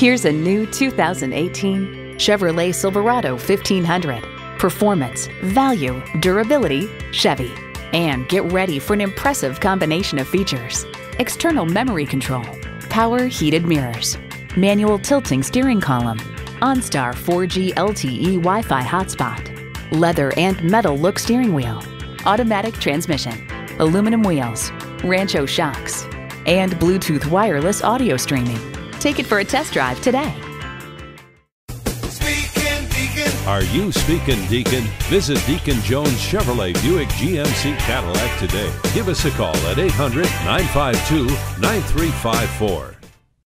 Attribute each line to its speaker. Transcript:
Speaker 1: Here's a new 2018 Chevrolet Silverado 1500. Performance, value, durability, Chevy. And get ready for an impressive combination of features. External memory control, power heated mirrors, manual tilting steering column, OnStar 4G LTE Wi-Fi hotspot, leather and metal look steering wheel, automatic transmission, aluminum wheels, Rancho shocks, and Bluetooth wireless audio streaming. Take it for a test drive today.
Speaker 2: Speaking Deacon.
Speaker 3: Are you speaking Deacon? Visit Deacon Jones Chevrolet Buick GMC Cadillac today. Give us a call at 800 952 9354.